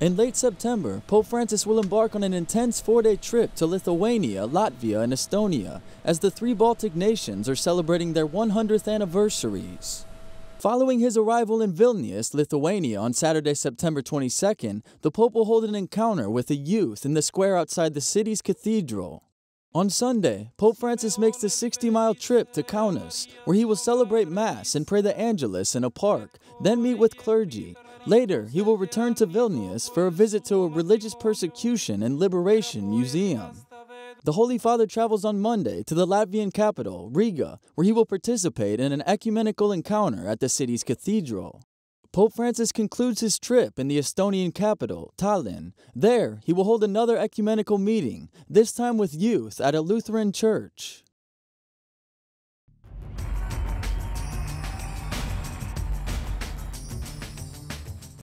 In late September, Pope Francis will embark on an intense four day trip to Lithuania, Latvia, and Estonia as the three Baltic nations are celebrating their 100th anniversaries. Following his arrival in Vilnius, Lithuania on Saturday, September 22nd, the Pope will hold an encounter with the youth in the square outside the city's cathedral. On Sunday, Pope Francis makes the 60 mile trip to Kaunas, where he will celebrate Mass and pray the Angelus in a park, then meet with clergy. Later, he will return to Vilnius for a visit to a religious persecution and liberation museum. The Holy Father travels on Monday to the Latvian capital, Riga, where he will participate in an ecumenical encounter at the city's cathedral. Pope Francis concludes his trip in the Estonian capital, Tallinn. There, he will hold another ecumenical meeting, this time with youth at a Lutheran church.